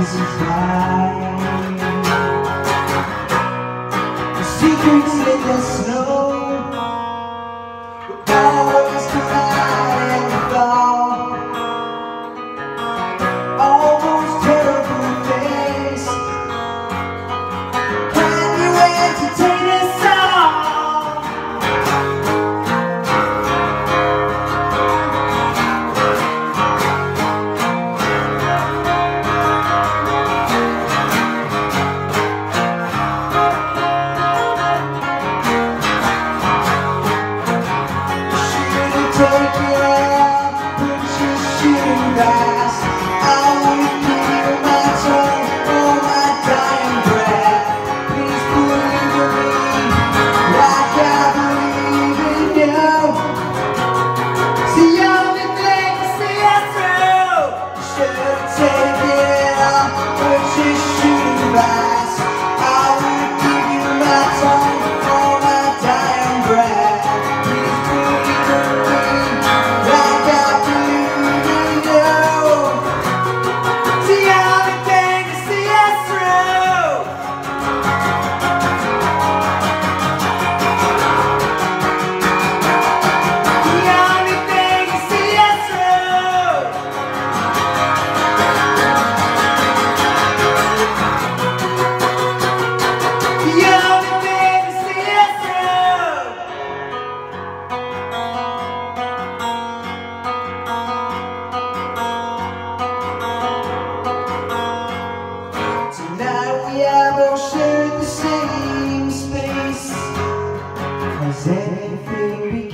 This is why The secrets in the snow. Same thing